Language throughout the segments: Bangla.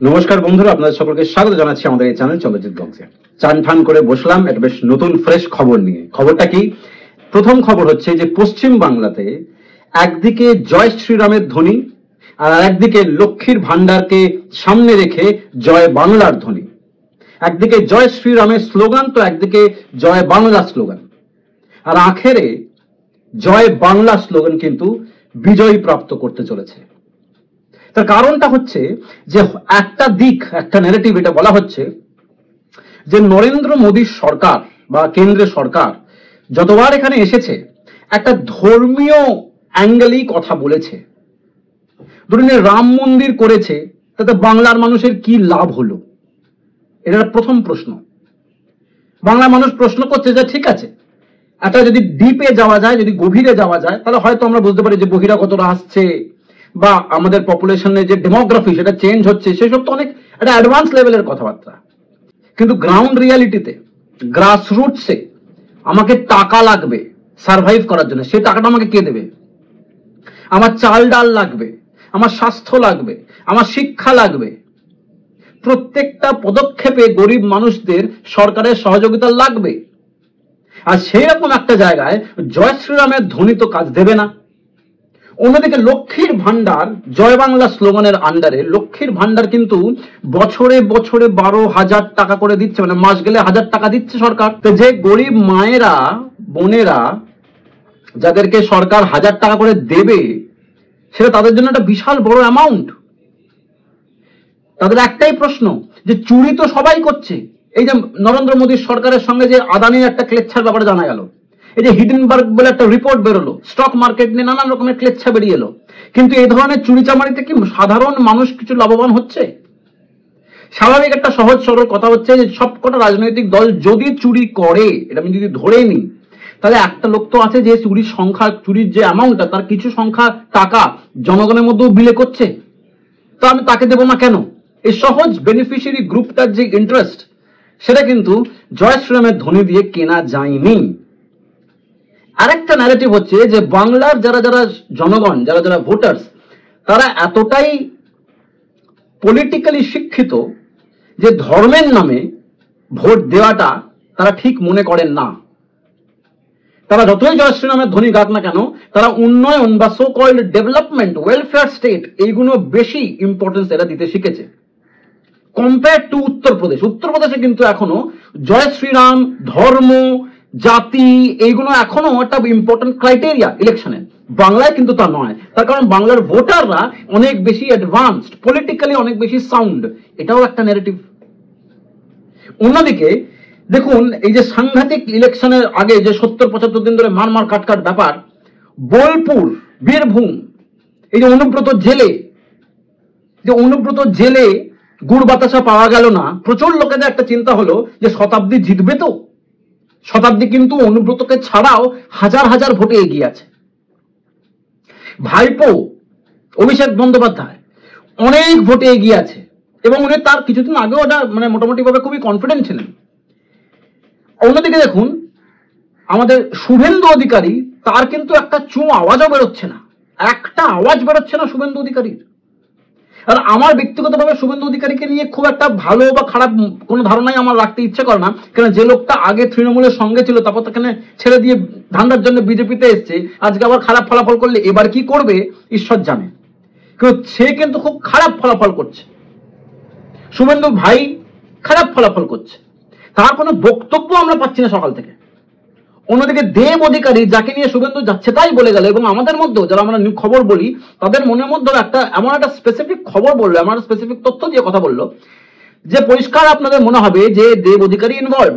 নমস্কার বন্ধুরা, আপনাদের সকলকে স্বাগত জানাচ্ছি আমাদের এই চ্যানেল চন্দ্রজিৎ গংসে চান ঠান করে বসলাম, একটা বেশ নতুন, ফ্রেশ খবর নিয়ে। খবরটা কি? প্রথম খবর হচ্ছে যে পশ্চিম বাংলাতে একদিকে জয় শ্রীরামের ধ্বনি আর একদিকে লক্ষ্মীর ভান্ডারকে সামনে রেখে জয় বাংলার ধ্বনি। একদিকে জয় শ্রীরামের স্লোগান, তো একদিকে জয় বাংলা স্লোগান। আর আখেরে জয় বাংলা স্লোগান কিন্তু বিজয় প্রাপ্ত করতে চলেছে। তার কারণটা হচ্ছে যে একটা দিক, একটা নেগেটিভ এটা বলা হচ্ছে যে নরেন্দ্র মোদীর সরকার বা কেন্দ্রের সরকার যতবার এখানে এসেছে, একটা ধর্মীয় অ্যাঙ্গেলেই কথা বলেছে। ধরুন রাম মন্দির করেছে, তাতে বাংলার মানুষের কি লাভ হলো? এটা প্রথম প্রশ্ন। বাংলার মানুষ প্রশ্ন করছে যে ঠিক আছে, একটা যদি ডিপে যাওয়া যায়, যদি গভীরে যাওয়া যায়, তাহলে হয়তো আমরা বুঝতে পারি যে বহিরাগতরা আসছে। বা আমাদের পপুলেশনের যে ডেমোগ্রাফি সেটা চেঞ্জ হচ্ছে, সেসব তো অনেক একটা অ্যাডভান্স লেভেলের কথাবার্তা। কিন্তু গ্রাউন্ড রিয়ালিটিতে গ্রাসরুটসে আমাকে টাকা লাগবে সার্ভাইভ করার জন্য। সেই টাকাটা আমাকে কে দেবে? আমার চাল ডাল লাগবে, আমার স্বাস্থ্য লাগবে, আমার শিক্ষা লাগবে। প্রত্যেকটা পদক্ষেপে গরিব মানুষদের সরকারের সহযোগিতা লাগবে। আর সেই রকম একটা জায়গায় জয় শ্রীরামের ধ্বনি তো কাজ দেবে না। অন্যদিকে লক্ষ্মীর ভান্ডার জয় বাংলা স্লোগানের আন্ডারে লক্ষ্মীর ভান্ডার কিন্তু বছরে বছরে বারো হাজার টাকা করে দিচ্ছে মানে মাস গেলে হাজার টাকা দিচ্ছে সরকার। তো যে গরিব মায়েরা, বোনেরা, যাদেরকে সরকার হাজার টাকা করে দেবে, সেটা তাদের জন্য একটা বিশাল বড় অ্যামাউন্ট তাদের একটাই প্রশ্ন, যে চুরি তো সবাই করছে। এই যে নরেন্দ্র মোদীর সরকারের সঙ্গে যে আদানির একটা ক্লেচ্ছার ব্যাপারে জানা গেল। এই যে হিডেনবার্গ বলে একটা রিপোর্ট বেরোলো স্টক মার্কেট নিয়ে নানান রকমের ক্লেচ্ছা বেরিয়ে এলো। কিন্তু এই ধরনের চুরি চামারিতে কি সাধারণ মানুষ কিছু লাভবান হচ্ছে? স্বাভাবিক একটা সহজ সরল কথা হচ্ছে যে সবকটা রাজনৈতিক দল যদি চুরি করে, এটা আমি যদি ধরে নিই, তাহলে একটা লোক তো আছে যে চুরির সংখ্যা, চুরির যে অ্যামাউন্টটা তার কিছু সংখ্যা টাকা জনগণের মধ্যেও বিলে করছে। তো আমি তাকে দেবো না কেন? এই সহজ বেনিফিশিয়ারি গ্রুপটার যে ইন্টারেস্ট সেটা কিন্তু জয় শ্রীরামের ধ্বনি দিয়ে কেনা যায়নি। আরেকটা ন্যারেটিভ হচ্ছে যে বাংলার যারা যারা জনগণ, যারা যারা ভোটার্স তারা এতটাই পলিটিক্যালি শিক্ষিত যে ধর্মের নামে ভোট দেওয়াটা তারা ঠিক মনে করেন না। তারা যতই জয় শ্রীরামের ধ্বনি গাক না কেন, তারা উন্নয়ন বা so called development welfare state এইগুলো বেশি ইম্পর্টেন্স এরা দিতে শিখেছে। কম্পেয়ার টু উত্তরপ্রদেশ, উত্তরপ্রদেশে কিন্তু এখনও জয় শ্রীরাম ধর্ম জাতি, এইগুলো এখনও একটা ইম্পর্টেন্ট ক্রাইটেরিয়া ইলেকশনে বাংলায় কিন্তু তা নয়। তার কারণ বাংলার ভোটাররা অনেক বেশি অ্যাডভান্সড পলিটিক্যালি অনেক বেশি সাউন্ড এটাও একটা নেগেটিভ অন্যদিকে, দেখুন, এই যে সাংঘাতিক ইলেকশনের আগে যে সত্তর, পঁচাত্তর দিন ধরে মারমার কাটকাট ব্যাপার, বোলপুর, বীরভূম, এই যে অনুব্রত জেলে, যে অনুব্রত জেলে গুড় বাতাসা পাওয়া গেল না, প্রচুর লোকেদের একটা চিন্তা হলো যে শতাব্দী জিতবে তো। শতাব্দী কিন্তু অনুব্রতকে ছাড়াও হাজার হাজার ভোটে এগিয়ে আছে। ভাইপো, অভিষেক বন্দ্যোপাধ্যায়, অনেক ভোটে এগিয়ে আছে এবং উনি তার কিছুদিন আগেও ওটা মানে মোটামুটি ভাবে খুবই কনফিডেন্ট ছিলেন। অন্যদিকে দেখুন, আমাদের শুভেন্দু অধিকারী, তার কিন্তু একটা চু আওয়াজও বেরোচ্ছে না। একটা আওয়াজ বেরোচ্ছে না শুভেন্দু অধিকারীর। আর আমার ব্যক্তিগতভাবে শুভেন্দু অধিকারীকে নিয়ে খুব একটা ভালো বা খারাপ কোনো ধারণাই আমার রাখতে ইচ্ছে করে না। কেন যে লোকটা আগে তৃণমূলের সঙ্গে ছিল, তারপর তাকে ছেড়ে দিয়ে ধান্দার জন্য বিজেপিতে এসছে, আজকে আবার খারাপ ফলাফল করলে এবার কি করবে? ঈশ্বর জানে। কিন্তু সে কিন্তু খুব খারাপ ফলাফল করছে। শুভেন্দু ভাই খারাপ ফলাফল করছে। তার কোনো বক্তব্য আমরা পাচ্ছি না সকাল থেকে। অন্যদিকে দেব অধিকারী যাকে নিয়ে শুভেন্দু যাচ্ছে তাই বলে গেল এবং আমাদের মধ্যেও যারা আমরা নিউ খবর বলি, তাদের মনের মধ্যে একটা, এমন একটা স্পেসিফিক খবর বলল এমন একটা স্পেসিফিক তথ্য দিয়ে কথা বলল, যে পরিষ্কার আপনাদের মনে হবে যে দেব অধিকারী ইনভলভ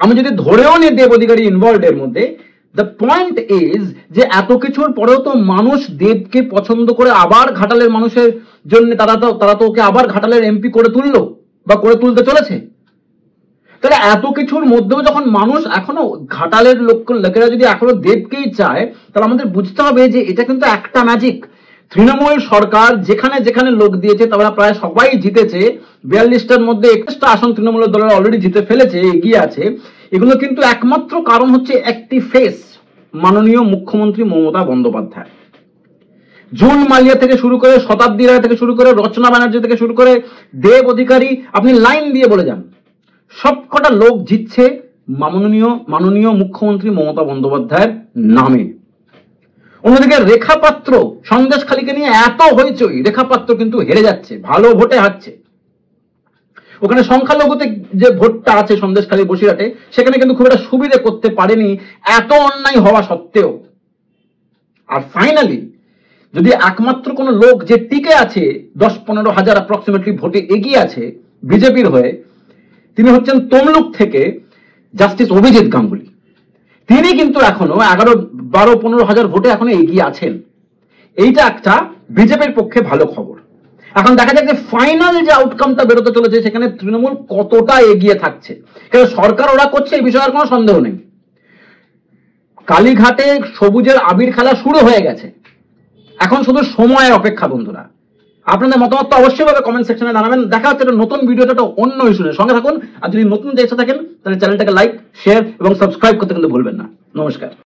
আমি যদি ধরেও নিই দেব অধিকারী ইনভলভ এর মধ্যে দ্য পয়েন্ট ইজ যে এত কিছুর পরেও তো মানুষ দেবকে পছন্দ করে আবার ঘাটালের মানুষের জন্য তারা তো তারা তো ওকে আবার ঘাটালের এমপি করে তুললো, বা করে তুলতে চলেছে। তাহলে এত কিছুর মধ্যেও যখন মানুষ এখনও ঘাটালের লোক লোকেরা যদি এখনও দেবকেই চায়, তাহলে আমাদের বুঝতে হবে যে এটা কিন্তু একটা ম্যাজিক তৃণমূল সরকার যেখানে যেখানে লোক দিয়েছে তারা প্রায় সবাই জিতেছে। বিয়াল্লিশটার মধ্যে একুশটা আসন তৃণমূলের দলের অলরেডি জিতে ফেলেছে, এগিয়ে আছে। এগুলো কিন্তু একমাত্র কারণ হচ্ছে একটি ফেস মাননীয় মুখ্যমন্ত্রী মমতা বন্দ্যোপাধ্যায়। জুন মালিয়া থেকে শুরু করে শতাব্দী রায় থেকে শুরু করে রচনা ব্যানার্জি থেকে শুরু করে দেব অধিকারী, আপনি লাইন দিয়ে বলে যান। সবকটা লোক জিতছে মাননীয় মাননীয় মুখ্যমন্ত্রী মমতা বন্দ্যোপাধ্যায়ের নামে। অন্যদিকে রেখা পাত্র সন্দেশখালীকে নিয়ে এত হইচই রেখা পাত্র কিন্তু হেরে যাচ্ছে, ভালো ভোটে হারছে। ওখানে সংখ্যালঘুতে যে ভোটটা আছে সন্দেশখালী বসিরহাটে, সেখানে কিন্তু খুব একটা সুবিধে করতে পারেনি, এত অন্যায় হওয়া সত্ত্বেও। আর ফাইনালি যদি একমাত্র কোনো লোক যে টিকে আছে, দশ পনেরো হাজার অ্যাপ্রক্সিমেটলি ভোটে এগিয়ে আছে, বিজেপির হয়ে তিনি হচ্ছেন তমলুক থেকে জাস্টিস অভিজিৎ গাঙ্গুলি। তিনি কিন্তু এখনও এগারো, বারো, পনেরো হাজার ভোটে এখনও এগিয়ে আছেন। এইটা একটা বিজেপির পক্ষে ভালো খবর। এখন দেখা যাক যে ফাইনাল যে আউটকামটা বেরোতে চলেছে, সেখানে তৃণমূল কতটা এগিয়ে থাকছে। কারণ সরকার ওরা করছে এই বিষয়ে আর কোনো সন্দেহ নেই। কালীঘাটে সবুজের আবির খেলা শুরু হয়ে গেছে। এখন শুধু সময়ের অপেক্ষা, বন্ধুরা। আপনাদের মতামত অবশ্যই ভাবে কমেন্ট সেকশনে জানাবেন। দেখা হচ্ছে একটা নতুন ভিডিওটা একটা অন্য ইস্যু সঙ্গে থাকুন। আর যদি নতুন দেখতে থাকেন, তাহলে চ্যানেলটাকে লাইক শেয়ার এবং সাবস্ক্রাইব করতে কিন্তু ভুলবেন না। নমস্কার।